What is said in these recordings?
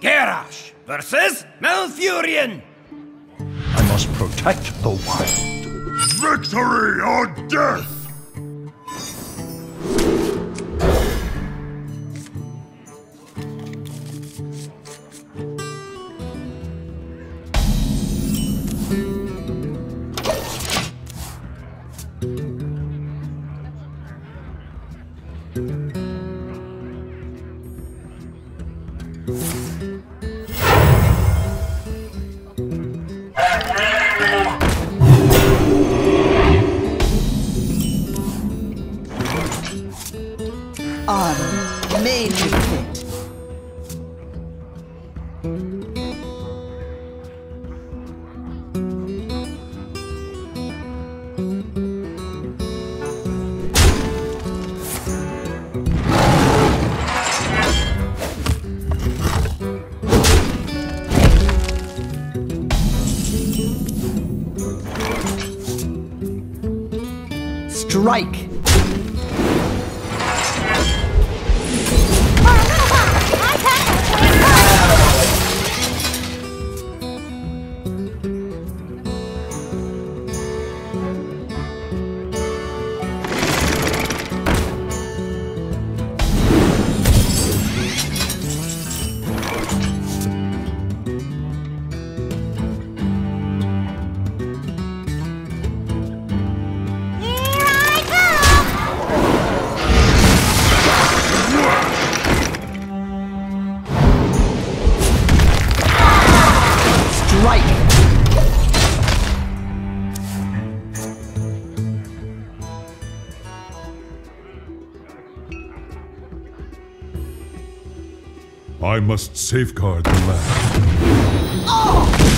Garrosh versus Malfurion. I must protect the wild. Victory or death! Honor made you. Strike! I must safeguard the land. No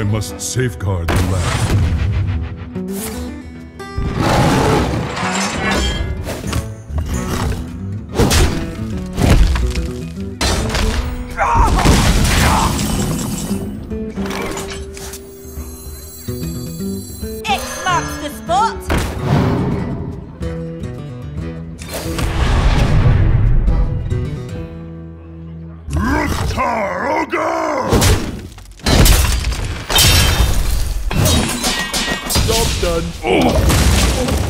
I must safeguard the land. Job done.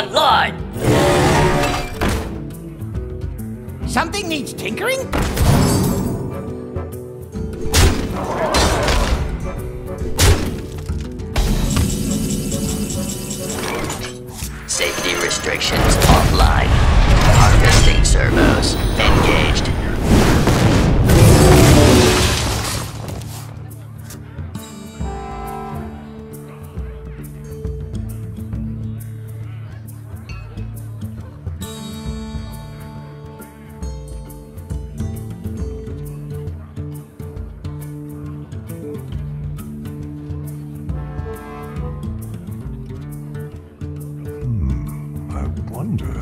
online! Something needs tinkering? Safety restrictions offline. Harvesting servos engaged. Wonder.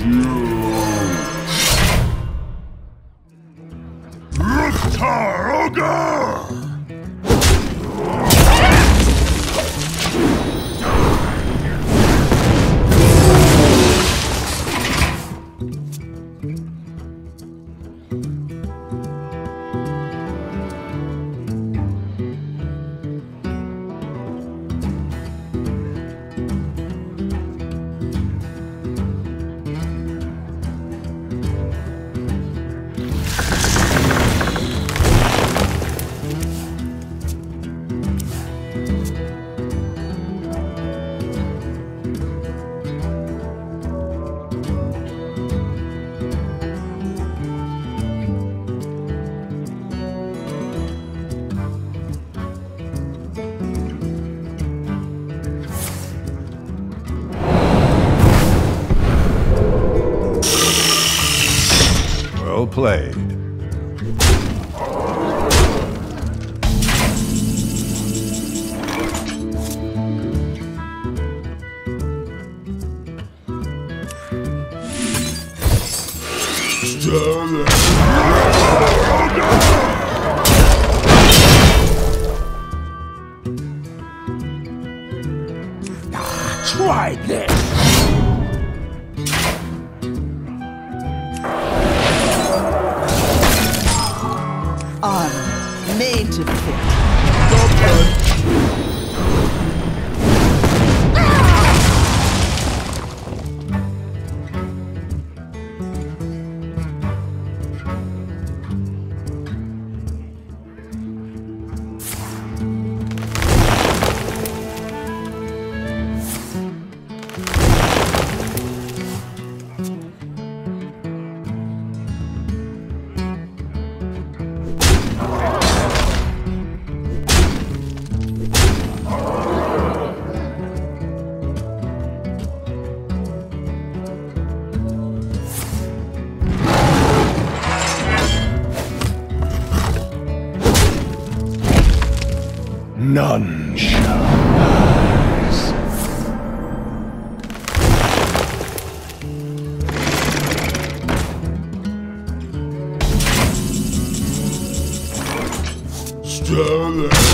You? Ruktar Ogre! Played. Try this! Fit. None shall rise. Stand.